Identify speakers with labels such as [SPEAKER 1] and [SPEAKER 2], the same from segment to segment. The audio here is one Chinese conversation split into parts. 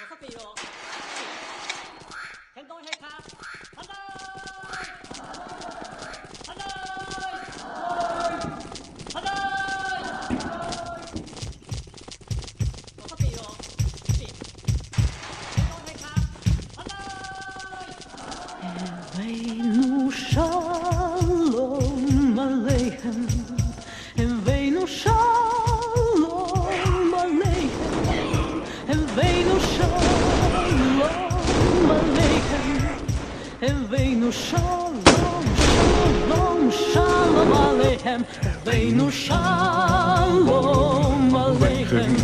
[SPEAKER 1] 我喝杯哟嘿全都黑咖哈哈哈哈我哟嘿 Veinu shalom, shalom, shalom Aleichem. Aleinu shalom Aleichem.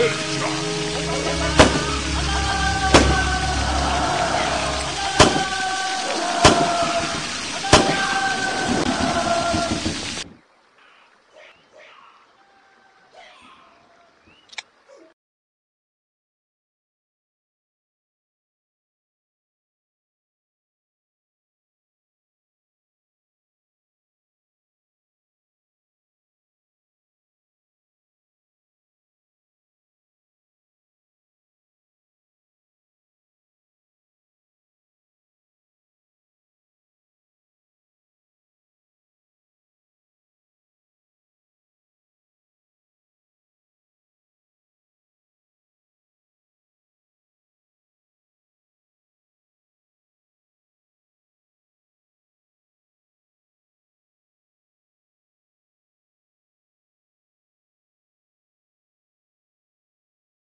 [SPEAKER 1] Danger!